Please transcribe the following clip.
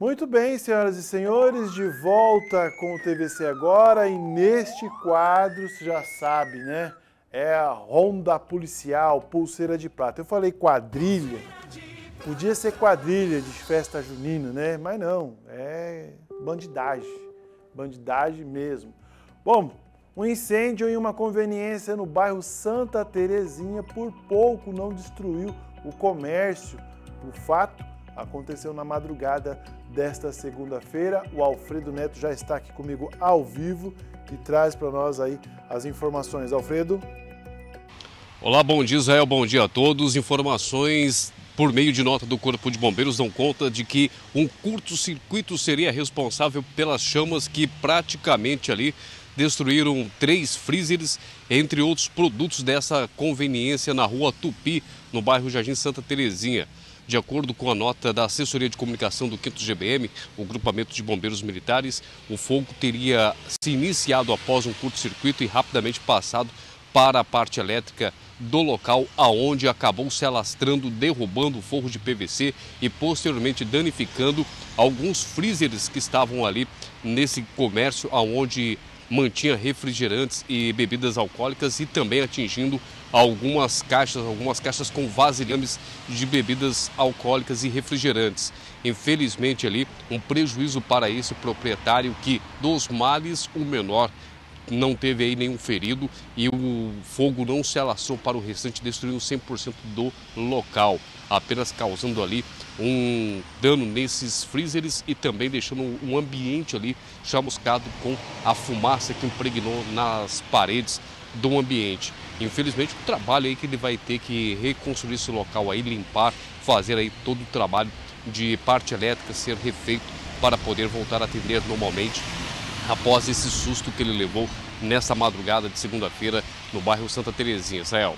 Muito bem, senhoras e senhores, de volta com o TVC agora e neste quadro, você já sabe, né? É a ronda policial, pulseira de prata. Eu falei quadrilha, podia ser quadrilha de festa junina, né? Mas não, é bandidagem, bandidagem mesmo. Bom, um incêndio em uma conveniência no bairro Santa Terezinha por pouco não destruiu o comércio. O fato aconteceu na madrugada desta segunda-feira. O Alfredo Neto já está aqui comigo ao vivo e traz para nós aí as informações. Alfredo. Olá, bom dia Israel, bom dia a todos. Informações por meio de nota do Corpo de Bombeiros dão conta de que um curto-circuito seria responsável pelas chamas que praticamente ali destruíram três freezers, entre outros produtos dessa conveniência na rua Tupi, no bairro Jardim Santa Terezinha. De acordo com a nota da Assessoria de Comunicação do 5 GBM, o grupamento de bombeiros militares, o fogo teria se iniciado após um curto-circuito e rapidamente passado para a parte elétrica do local, aonde acabou se alastrando, derrubando o forro de PVC e posteriormente danificando alguns freezers que estavam ali nesse comércio, aonde mantinha refrigerantes e bebidas alcoólicas e também atingindo algumas caixas, algumas caixas com vasilhames de bebidas alcoólicas e refrigerantes. Infelizmente ali, um prejuízo para esse proprietário que dos males o menor não teve aí nenhum ferido e o fogo não se alastrou para o restante, destruindo 100% do local, apenas causando ali um dano nesses freezers e também deixando um ambiente ali chamuscado com a fumaça que impregnou nas paredes do ambiente. Infelizmente, o trabalho aí que ele vai ter que reconstruir esse local aí, limpar, fazer aí todo o trabalho de parte elétrica ser refeito para poder voltar a atender normalmente após esse susto que ele levou nessa madrugada de segunda-feira no bairro Santa Terezinha. Israel.